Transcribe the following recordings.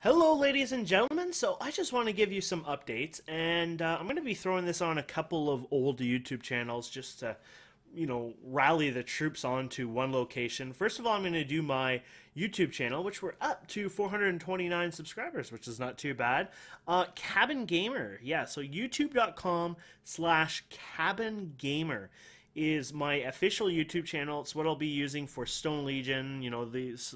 Hello, ladies and gentlemen. So, I just want to give you some updates, and uh, I'm going to be throwing this on a couple of old YouTube channels just to, you know, rally the troops onto one location. First of all, I'm going to do my YouTube channel, which we're up to 429 subscribers, which is not too bad. Uh, Cabin Gamer, yeah. So, YouTube.com/slash Cabin Gamer is my official YouTube channel. It's what I'll be using for Stone Legion, you know, these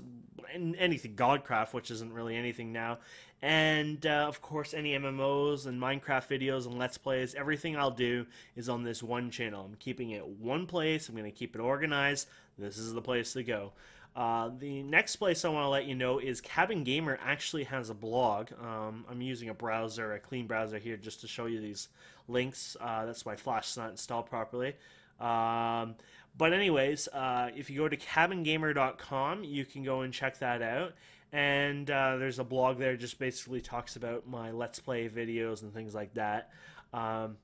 anything Godcraft, which isn't really anything now, and uh, of course any MMOs and Minecraft videos and Let's Plays. Everything I'll do is on this one channel. I'm keeping it one place. I'm going to keep it organized. This is the place to go. Uh, the next place I want to let you know is Cabin Gamer actually has a blog. Um, I'm using a browser, a clean browser here, just to show you these links. Uh, that's why Flash is not installed properly. Um, but anyways, uh, if you go to cabingamer.com, you can go and check that out. And uh, there's a blog there just basically talks about my Let's Play videos and things like that. Um,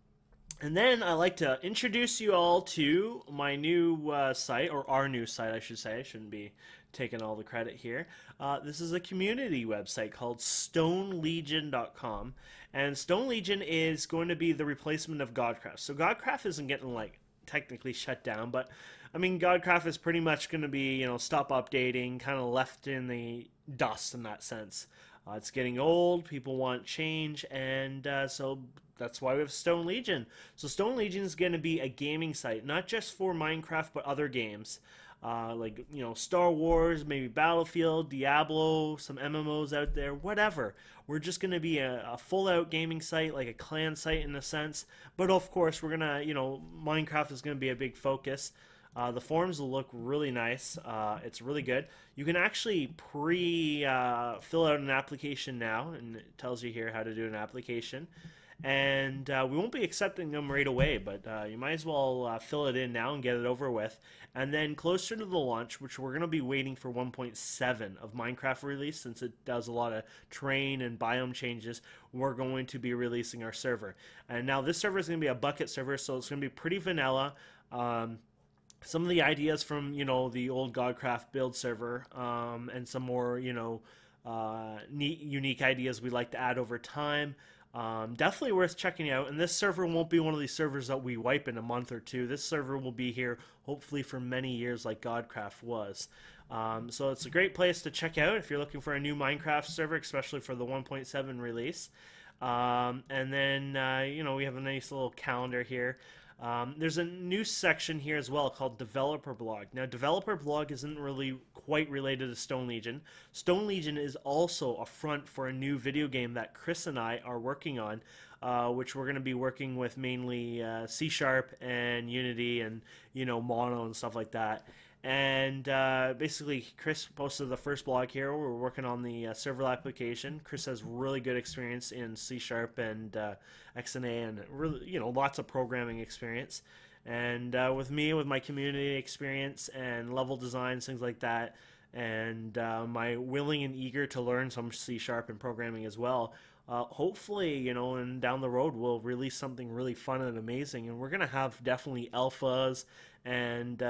and then I like to introduce you all to my new uh, site, or our new site, I should say. I shouldn't be taking all the credit here. Uh, this is a community website called StoneLegion.com, and Stone Legion is going to be the replacement of Godcraft. So Godcraft isn't getting like technically shut down, but I mean, Godcraft is pretty much going to be, you know, stop updating, kind of left in the dust in that sense. Uh, it's getting old, people want change, and uh, so that's why we have Stone Legion. So Stone Legion is going to be a gaming site, not just for Minecraft, but other games uh, like you know Star Wars, maybe Battlefield, Diablo, some MMOs out there, whatever. We're just going to be a, a full-out gaming site, like a clan site in a sense. But of course, we're gonna you know Minecraft is going to be a big focus. Uh, the forms look really nice. Uh, it's really good. You can actually pre uh, fill out an application now, and it tells you here how to do an application and uh, we won't be accepting them right away, but uh, you might as well uh, fill it in now and get it over with. And then closer to the launch, which we're going to be waiting for 1.7 of Minecraft release, since it does a lot of terrain and biome changes, we're going to be releasing our server. And now this server is going to be a Bukkit server, so it's going to be pretty vanilla. Um, some of the ideas from you know the old Godcraft build server, um, and some more you know uh, neat, unique ideas we like to add over time. Um, definitely worth checking out. And this server won't be one of these servers that we wipe in a month or two. This server will be here hopefully for many years, like Godcraft was. Um, so it's a great place to check out if you're looking for a new Minecraft server, especially for the 1.7 release. Um, and then, uh, you know, we have a nice little calendar here. Um, there's a new section here as well called Developer Blog. Now, Developer Blog isn't really quite related to Stone Legion. Stone Legion is also a front for a new video game that Chris and I are working on, uh, which we're going to be working with mainly uh, C Sharp and Unity and, you know, Mono and stuff like that. And uh, basically, Chris posted the first blog here. We're working on the uh, server application. Chris has really good experience in C Sharp and uh, XNA, and really, you know, lots of programming experience. And uh, with me, with my community experience and level designs, things like that, and uh, my willing and eager to learn some C Sharp and programming as well. Uh, hopefully, you know, and down the road we'll release something really fun and amazing. And we're gonna have definitely alphas and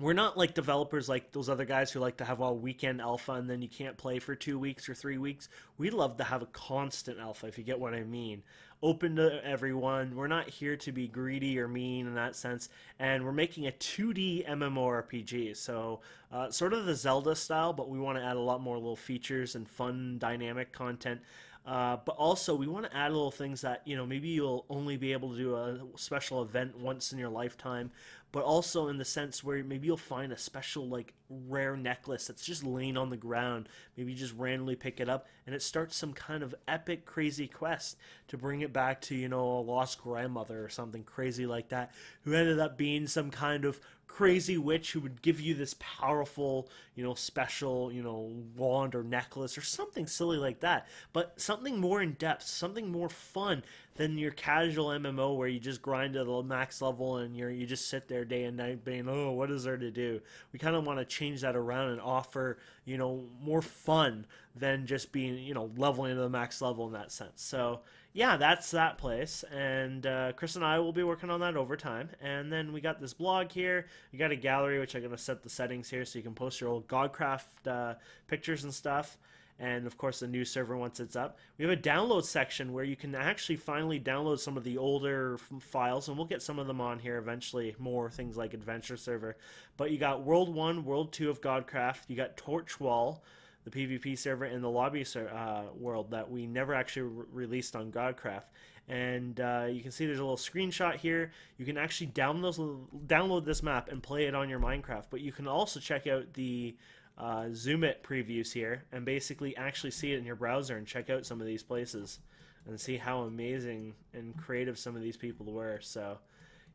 we're not like developers like those other guys who like to have a weekend alpha and then you can't play for two weeks or three weeks. We love to have a constant alpha, if you get what I mean. Open to everyone. We're not here to be greedy or mean in that sense. And we're making a 2D MMORPG. So, uh, sort of the Zelda style, but we want to add a lot more little features and fun, dynamic content. Uh, but also, we want to add little things that, you know, maybe you'll only be able to do a special event once in your lifetime, but also in the sense where maybe you'll find a special, like, rare necklace that's just laying on the ground. Maybe you just randomly pick it up and it starts some kind of epic, crazy quest to bring it back to, you know, a lost grandmother or something crazy like that, who ended up being some kind of crazy witch who would give you this powerful, you know, special, you know, wand or necklace or something silly like that. But something more in depth, something more fun than your casual MMO where you just grind to the max level and you you just sit there day and night being, oh, what is there to do? We kind of want to change that around and offer, you know, more fun than just being, you know, leveling to the max level in that sense. So yeah, that's that place. And uh, Chris and I will be working on that over time. And then we got this blog here. You got a gallery, which I'm going to set the settings here so you can post your old Godcraft uh, pictures and stuff. and of course the new server once it's up. We have a download section where you can actually finally download some of the older files, and we'll get some of them on here eventually. More things like Adventure Server, but you got World One, World Two of Godcraft. You got Torch Wall, the PvP server, and the lobby ser- uh, world that we never actually re- released on Godcraft. And uh, you can see there's a little screenshot here. You can actually download download this map and play it on your Minecraft. But you can also check out the uh, zoom it previews here and basically actually see it in your browser and check out some of these places and see how amazing and creative some of these people were. So,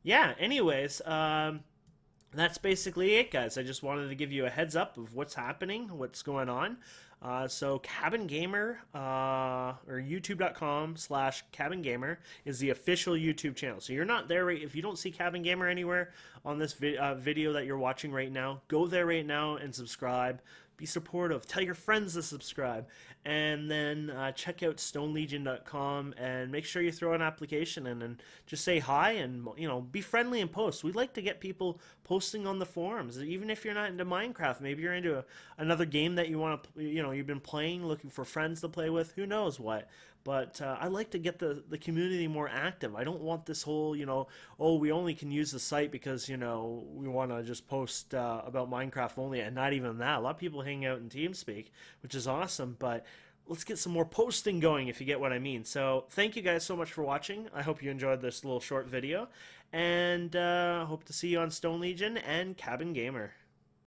yeah, anyways, um, that's basically it, guys. I just wanted to give you a heads up of what's happening, what's going on. Uh, so Cabin Gamer uh, or YouTube.com slash Cabin Gamer is the official YouTube channel. So you're not there right, if you don't see Cabin Gamer anywhere on this vi- uh, video that you're watching right now. Go there right now and subscribe. Be supportive. Tell your friends to subscribe, and then uh, check out StoneLegion.com and make sure you throw an application in and just say hi and you know be friendly and post. We like to get people posting on the forums, even if you're not into Minecraft. Maybe you're into a, another game that you want to you know you've been playing, looking for friends to play with. Who knows what? But uh, I like to get the, the community more active. I don't want this whole, you know, oh, we only can use the site because, you know, we want to just post uh, about Minecraft only, and not even that. A lot of people hang out in TeamSpeak, which is awesome, but let's get some more posting going if you get what I mean. So thank you guys so much for watching. I hope you enjoyed this little short video, and uh, hope to see you on Stone Legion and Cabin Gamer.